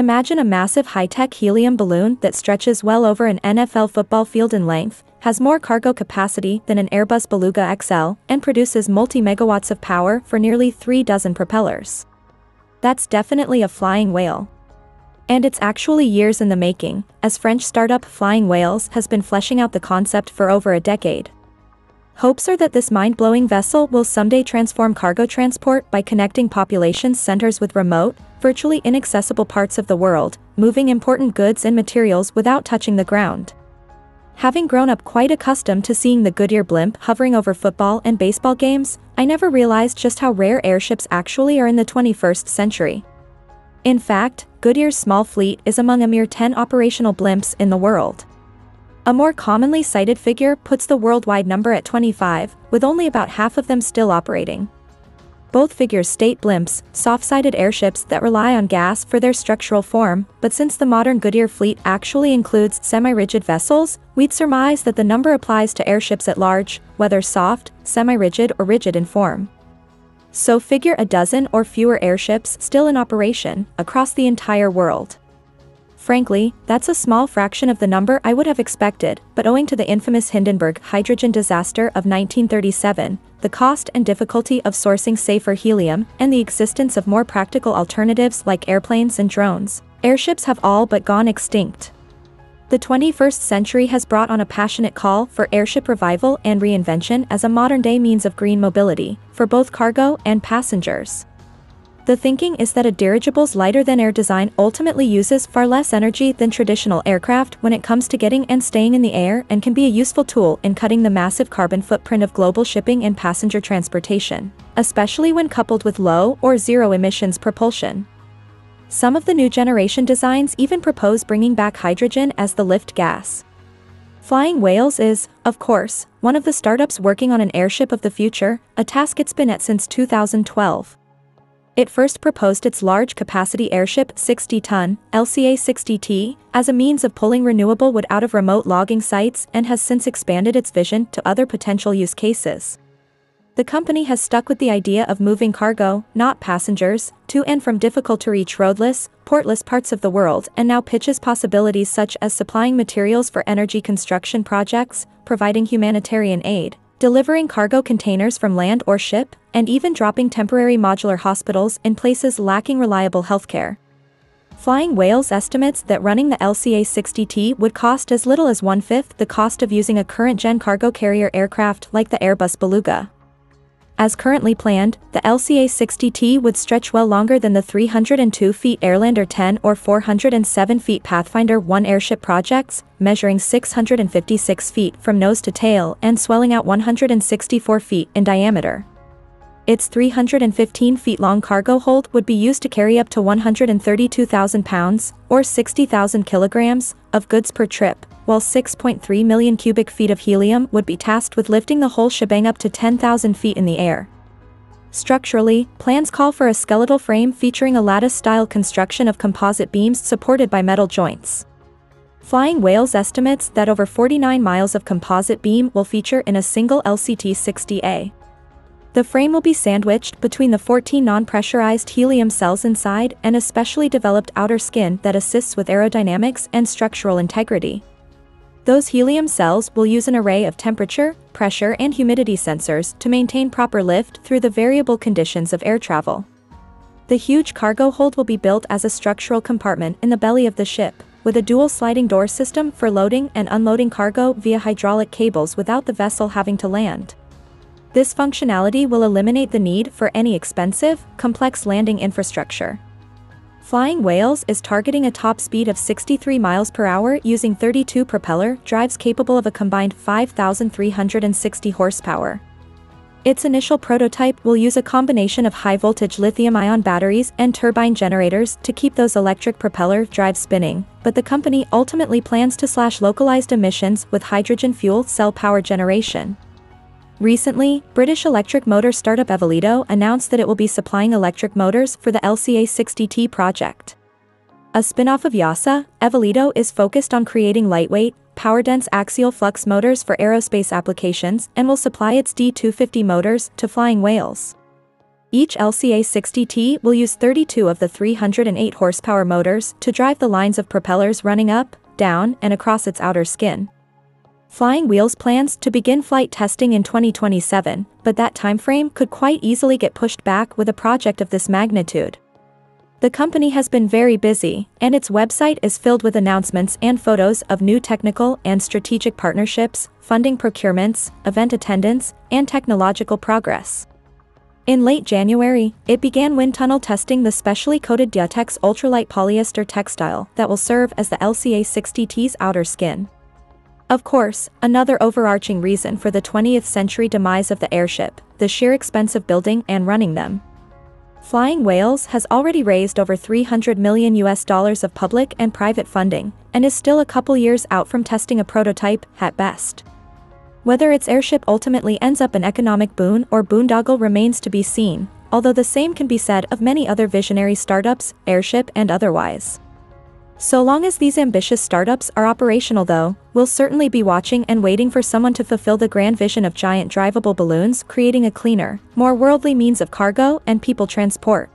Imagine a massive high-tech helium balloon that stretches well over an NFL football field in length, has more cargo capacity than an Airbus Beluga XL, and produces multi-megawatts of power for nearly three dozen propellers. That's definitely a flying whale. And it's actually years in the making, as French startup Flying Whales has been fleshing out the concept for over a decade. Hopes are that this mind-blowing vessel will someday transform cargo transport by connecting population centers with remote, virtually inaccessible parts of the world, moving important goods and materials without touching the ground. Having grown up quite accustomed to seeing the Goodyear blimp hovering over football and baseball games, I never realized just how rare airships actually are in the 21st century. In fact, Goodyear's small fleet is among a mere 10 operational blimps in the world. A more commonly cited figure puts the worldwide number at 25, with only about half of them still operating. Both figures state blimps, soft-sided airships that rely on gas for their structural form, but since the modern Goodyear fleet actually includes semi-rigid vessels, we'd surmise that the number applies to airships at large, whether soft, semi-rigid or rigid in form. So figure a dozen or fewer airships still in operation, across the entire world. Frankly, that's a small fraction of the number I would have expected, but owing to the infamous Hindenburg hydrogen disaster of 1937, the cost and difficulty of sourcing safer helium, and the existence of more practical alternatives like airplanes and drones, airships have all but gone extinct. The 21st century has brought on a passionate call for airship revival and reinvention as a modern-day means of green mobility, for both cargo and passengers. The thinking is that a dirigible's lighter-than-air design ultimately uses far less energy than traditional aircraft when it comes to getting and staying in the air and can be a useful tool in cutting the massive carbon footprint of global shipping and passenger transportation, especially when coupled with low or zero emissions propulsion. Some of the new generation designs even propose bringing back hydrogen as the lift gas. Flying Whales is, of course, one of the startups working on an airship of the future, a task it's been at since 2012. It first proposed its large-capacity airship 60-ton, LCA-60T, as a means of pulling renewable wood out of remote logging sites and has since expanded its vision to other potential use cases. The company has stuck with the idea of moving cargo, not passengers, to and from difficult-to-reach roadless, portless parts of the world and now pitches possibilities such as supplying materials for energy construction projects, providing humanitarian aid, delivering cargo containers from land or ship, and even dropping temporary modular hospitals in places lacking reliable healthcare. Flying Whales estimates that running the LCA-60T would cost as little as one-fifth the cost of using a current-gen cargo carrier aircraft like the Airbus Beluga. As currently planned, the LCA-60T would stretch well longer than the 302 feet Airlander 10 or 407 feet Pathfinder 1 airship projects, measuring 656 feet from nose to tail and swelling out 164 feet in diameter. Its 315 feet long cargo hold would be used to carry up to 132,000 pounds, or 60,000 kilograms, of goods per trip, while 6.3 million cubic feet of helium would be tasked with lifting the whole shebang up to 10,000 feet in the air. Structurally, plans call for a skeletal frame featuring a lattice-style construction of composite beams supported by metal joints. Flying Whales estimates that over 49 miles of composite beam will feature in a single LCT-60A. The frame will be sandwiched between the 14 non-pressurized helium cells inside and a specially developed outer skin that assists with aerodynamics and structural integrity. Those helium cells will use an array of temperature, pressure and humidity sensors to maintain proper lift through the variable conditions of air travel. The huge cargo hold will be built as a structural compartment in the belly of the ship, with a dual sliding door system for loading and unloading cargo via hydraulic cables without the vessel having to land. This functionality will eliminate the need for any expensive, complex landing infrastructure. Flying Whales is targeting a top speed of 63 miles per hour using 32 propeller drives capable of a combined 5,360 horsepower. Its initial prototype will use a combination of high-voltage lithium-ion batteries and turbine generators to keep those electric propeller drives spinning, but the company ultimately plans to slash localized emissions with hydrogen fuel cell power generation. Recently, British electric motor startup Evolito announced that it will be supplying electric motors for the LCA-60T project. A spin-off of YASA, Evolito is focused on creating lightweight, power-dense axial flux motors for aerospace applications and will supply its D250 motors to flying whales. Each LCA-60T will use 32 of the 308 horsepower motors to drive the lines of propellers running up, down, and across its outer skin. Flying Whales plans to begin flight testing in 2027, but that timeframe could quite easily get pushed back with a project of this magnitude. The company has been very busy, and its website is filled with announcements and photos of new technical and strategic partnerships, funding procurements, event attendance, and technological progress. In late January, it began wind tunnel testing the specially coated Diatex ultralight polyester textile that will serve as the LCA-60T's outer skin. Of course, another overarching reason for the 20th century demise of the airship, the sheer expense of building and running them. Flying Whales has already raised over 300 million US dollars of public and private funding, and is still a couple years out from testing a prototype, at best. Whether its airship ultimately ends up an economic boon or boondoggle remains to be seen, although the same can be said of many other visionary startups, airship and otherwise. So long as these ambitious startups are operational though, we'll certainly be watching and waiting for someone to fulfill the grand vision of giant drivable balloons creating a cleaner, more worldly means of cargo and people transport.